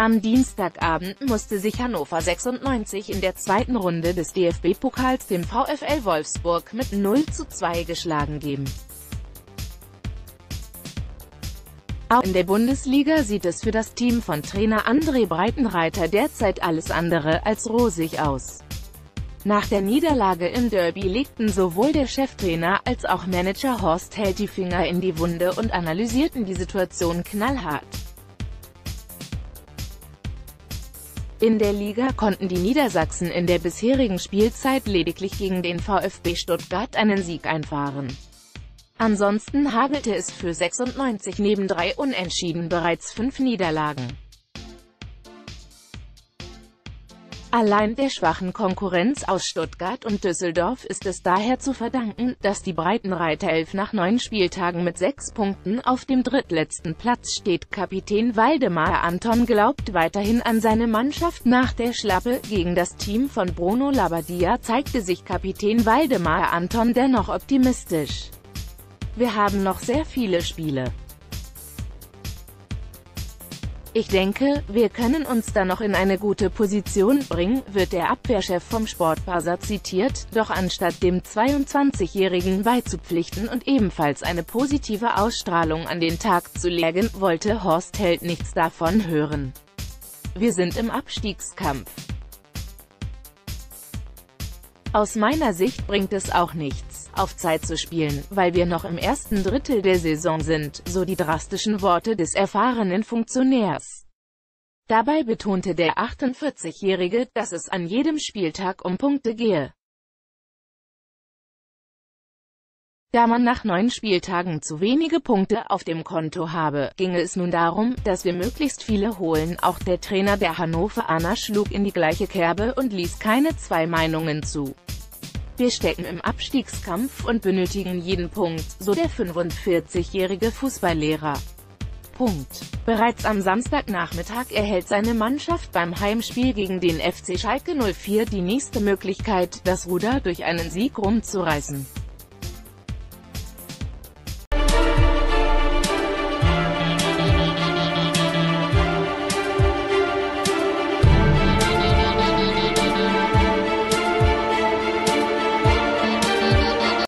Am Dienstagabend musste sich Hannover 96 in der zweiten Runde des DFB-Pokals dem VfL Wolfsburg mit 0 zu 2 geschlagen geben. Auch in der Bundesliga sieht es für das Team von Trainer André Breitenreiter derzeit alles andere als rosig aus. Nach der Niederlage im Derby legten sowohl der Cheftrainer als auch Manager Horst Held die Finger in die Wunde und analysierten die Situation knallhart. In der Liga konnten die Niedersachsen in der bisherigen Spielzeit lediglich gegen den VfB Stuttgart einen Sieg einfahren. Ansonsten hagelte es für 96 neben drei Unentschieden bereits fünf Niederlagen. Allein der schwachen Konkurrenz aus Stuttgart und Düsseldorf ist es daher zu verdanken, dass die Breitenreiter 11 nach neun Spieltagen mit sechs Punkten auf dem drittletzten Platz steht. Kapitän Waldemar Anton glaubt weiterhin an seine Mannschaft. Nach der Schlappe gegen das Team von Bruno Labbadia zeigte sich Kapitän Waldemar Anton dennoch optimistisch. Wir haben noch sehr viele Spiele. Ich denke, wir können uns da noch in eine gute Position bringen, wird der Abwehrchef vom Sportbuzzer zitiert, doch anstatt dem 22-Jährigen beizupflichten und ebenfalls eine positive Ausstrahlung an den Tag zu legen, wollte Horst Held nichts davon hören. Wir sind im Abstiegskampf. Aus meiner Sicht bringt es auch nichts, auf Zeit zu spielen, weil wir noch im ersten Drittel der Saison sind, so die drastischen Worte des erfahrenen Funktionärs. Dabei betonte der 48-Jährige, dass es an jedem Spieltag um Punkte gehe. Da man nach neun Spieltagen zu wenige Punkte auf dem Konto habe, ginge es nun darum, dass wir möglichst viele holen. Auch der Trainer der Hannover Anna schlug in die gleiche Kerbe und ließ keine zwei Meinungen zu. Wir stecken im Abstiegskampf und benötigen jeden Punkt, so der 45-jährige Fußballlehrer. Punkt. Bereits am Samstagnachmittag erhält seine Mannschaft beim Heimspiel gegen den FC Schalke 04 die nächste Möglichkeit, das Ruder durch einen Sieg rumzureißen.